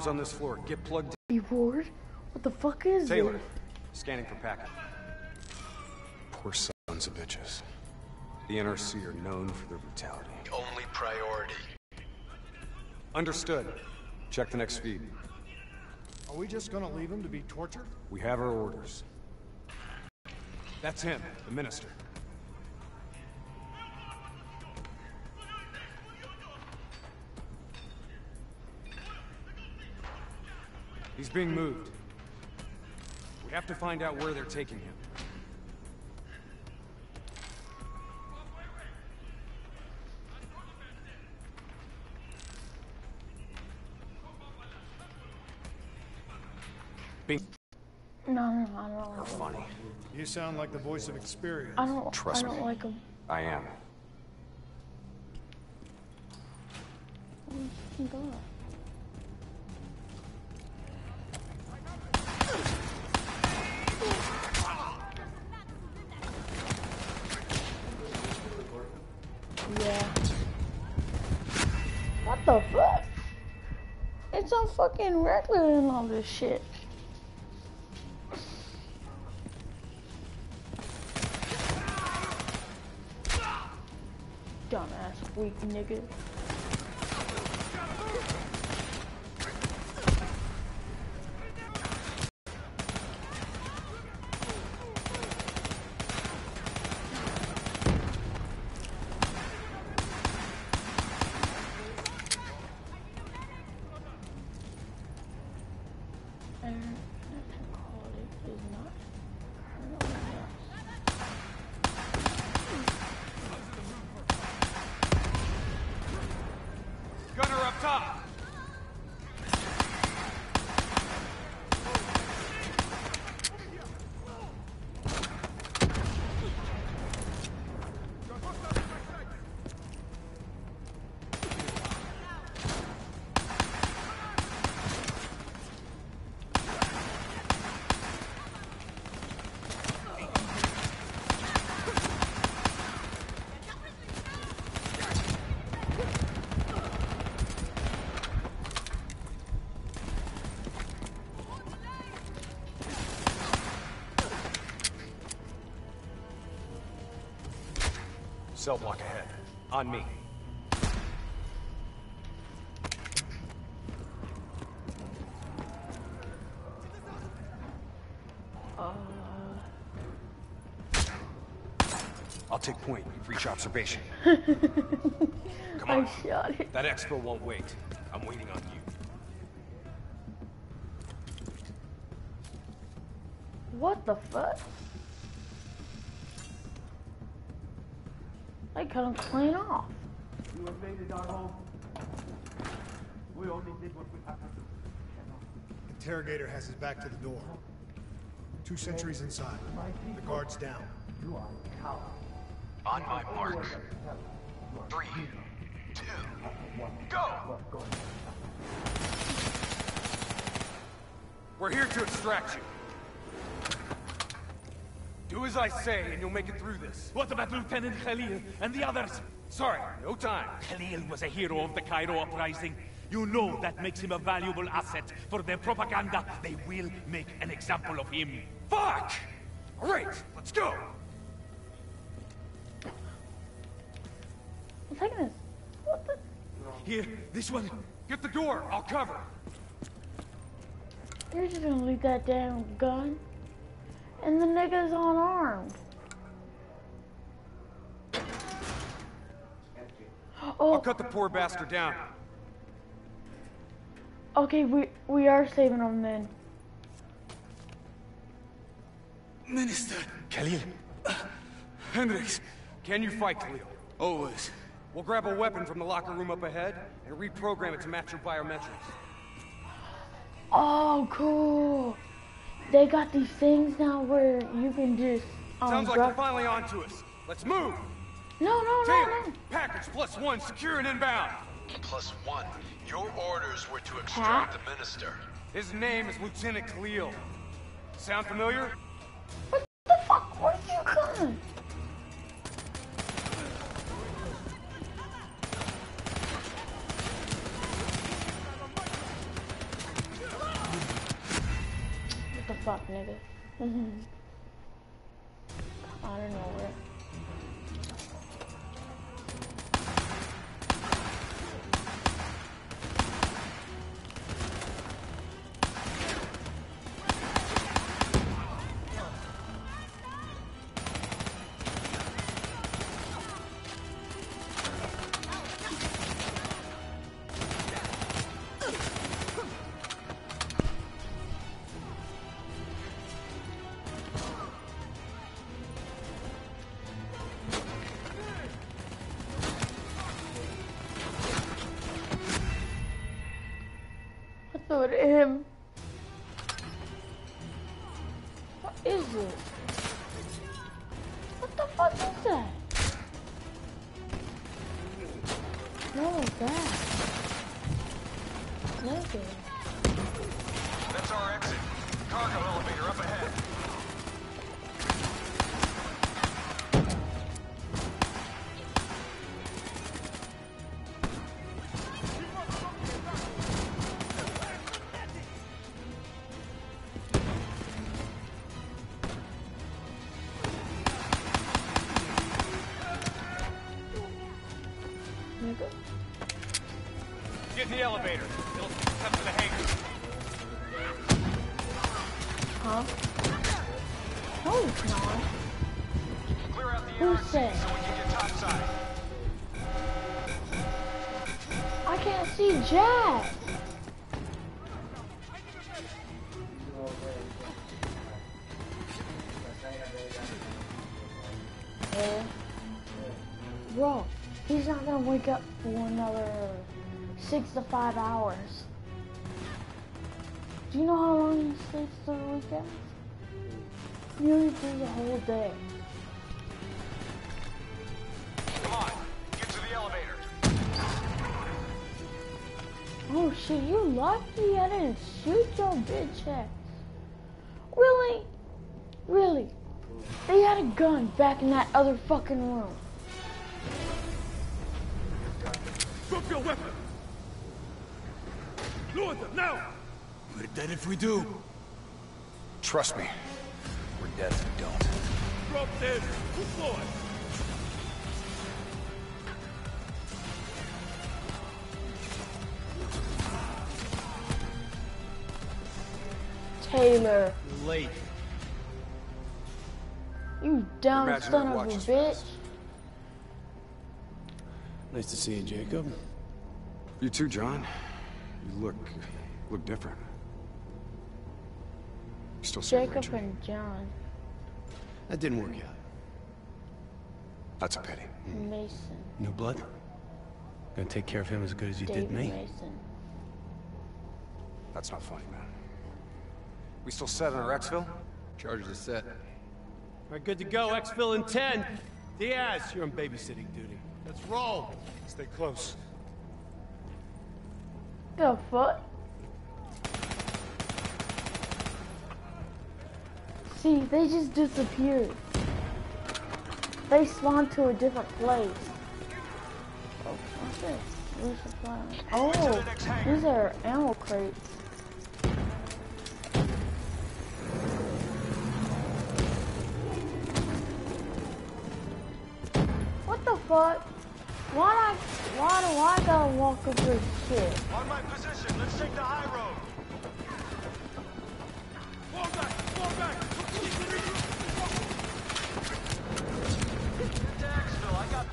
comms on this floor. Get plugged in. Reward? What the fuck is Taylor, it? scanning for packet. Poor sons of bitches. The NRC are known for their brutality. Only priority. Understood. Check the next feed. Are we just gonna leave him to be tortured? We have our orders. That's him, the minister. He's being moved. We have to find out where they're taking him. Bing. No, no, I don't. You're funny. You sound like the voice of experience. I don't. Trust I don't me. like him. I am. God. The fuck? It's on fucking regular and all this shit. Dumbass weak nigga. Cell block ahead. On me. Uh, I'll take point. Reach observation. Come on. shot it. That expo won't wait. I'm waiting on you. What the fuck? I cut him clean off. You invaded our home. We only did what we had to do. Interrogator has his back to the door. Two sentries inside. The guard's down. You are a coward. On my mark. Three, two, go! We're here to extract you. Do as I say, and you'll make it through this. What about Lieutenant Khalil and the others? Sorry, no time. Khalil was a hero of the Cairo uprising. You know that makes him a valuable asset for their propaganda. They will make an example of him. Fuck! All right, let's go. Antagonist. What the? Here, this one. Get the door. I'll cover. You're just gonna leave that damn gun? And the nigga's unarmed. I'll Oh, cut the poor bastard down. okay, we we are saving him then. Minister. Khalil. Hendricks, can you fight Khalil? Always. We'll grab a weapon from the locker room up ahead and reprogram it to match your biometrics. Oh, cool. They got these things now where you can just um. Sounds like they're grab- finally onto us. Let's move. No, no, no, Taylor, no. package plus one, secure and inbound. Plus one. Your orders were to extract the minister. His name is Lieutenant Khalil. Sound familiar? What the fuck? Where'd you come? Nigga. I don't know thought him. What is it? What the fuck is that? No, that. Nigga. The elevator. It'll come to the hangar. Huh? No, it's not. Clear out the Who said? so we can get topside. I can't see Jack. Yeah. Bro, he's not gonna wake up for another six to five hours. Do you know how long he sleeps through the weekend? Nearly through the whole day. Come on, get to the elevator. Oh shit, you lucky I didn't shoot your bitch ass. Really? Really? They had a gun back in that other fucking room. Drop your weapon! Lower them, now! We're dead if we do. Trust me. We're dead if we don't. Drop dead! Move forward! Taylor, Late. you dumb Imagine son of a bitch. Nice to see you, Jacob. You too, John. You look... look different. You still Jacob Richard. and John That didn't work out. That's a pity. Mason, New blood? Gonna take care of him as good as you David did me? Mason. That's not funny, man. We still set on our exfil? Charges are set. All right, good to go. Exfil in 10. Diaz, you're on babysitting duty. Let's roll. Stay close. The fuck? See, they just disappeared. They spawned to a different place. Oh, what's this? Oh, these are ammo crates. What the fuck? Why I, why do I gotta walk up this shit? On my position, let's take the high road. Fall back! Fall back! Get to exfil, I got...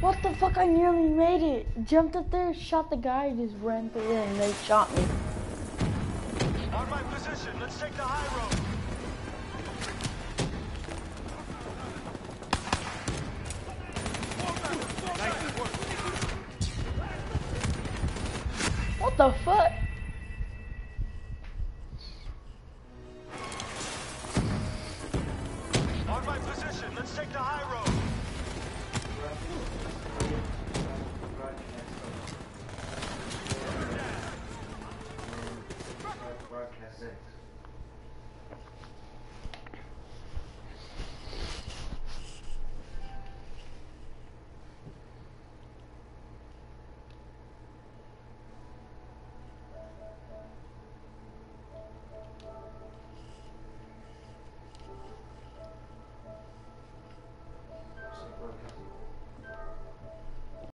What the fuck? I nearly made it. Jumped up there, shot the guy, just ran through there, and they shot me. On my position, let's take the high road. The fuck? On my position, let's take the high road.